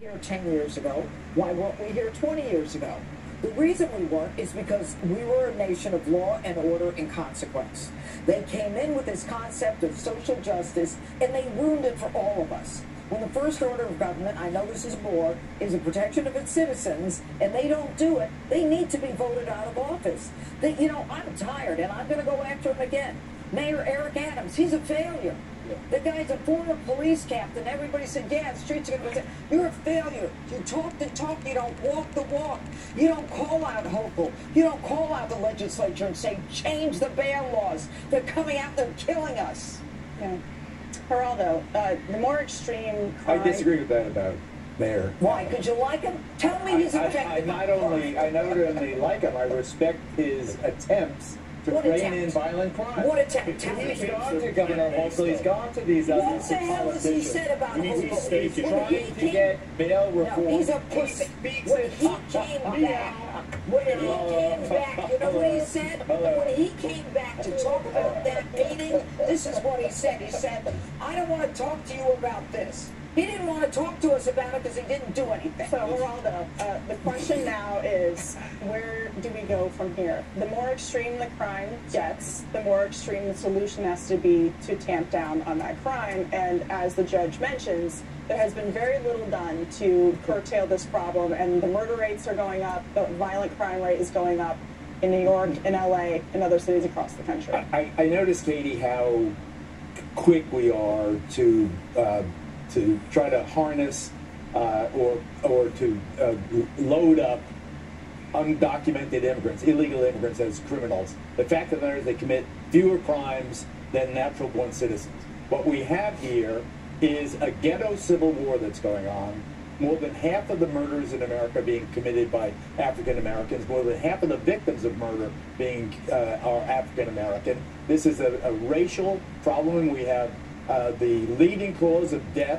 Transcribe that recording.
here 10 years ago? Why weren't we here 20 years ago? The reason we weren't is because we were a nation of law and order and consequence. They came in with this concept of social justice and they ruined it for all of us. When the first order of government, I know this is more, is a protection of its citizens, and they don't do it, they need to be voted out of office. They, you know, I'm tired, and I'm going to go after them again. Mayor Eric Adams, he's a failure. The guy's a former police captain. Everybody said, yeah, the streets are going to be... You're a failure. You talk the talk, you don't walk the walk. You don't call out Hochul. You don't call out the legislature and say, change the bail laws. They're coming out, they're killing us. Yeah. Geraldo, uh, the more extreme I disagree with that about Mayor. Why? Could you like him? Tell me he's I, I, I not only, I not only like him, I respect his attempts to What rein in violent crime. What attempt? He's gone to Governor Hochul, he's gone to these other What the hell has he said about He's, Hochul? he's When he trying to get bail reform. No, he's a He pussy. speaks When he came back, when he came back, you know what he said? When he came back to talk about that meeting, this is what he said. He said, I don't want to talk to you about this. He didn't want to talk to us about it because he didn't do anything. So, Geraldo, uh, the question now is, where do we go from here? The more extreme the crime gets, the more extreme the solution has to be to tamp down on that crime. And as the judge mentions, there has been very little done to curtail this problem, and the murder rates are going up, the violent crime rate is going up in New York, in LA, in other cities across the country. I, I noticed, Katie, how quick we are to uh, to try to harness uh, or or to uh, load up undocumented immigrants, illegal immigrants as criminals. The fact of the matter is they commit fewer crimes than natural-born citizens. What we have here is a ghetto civil war that's going on. More than half of the murders in America being committed by African Americans. More than half of the victims of murder being uh, are African American. This is a, a racial problem. We have uh, the leading cause of death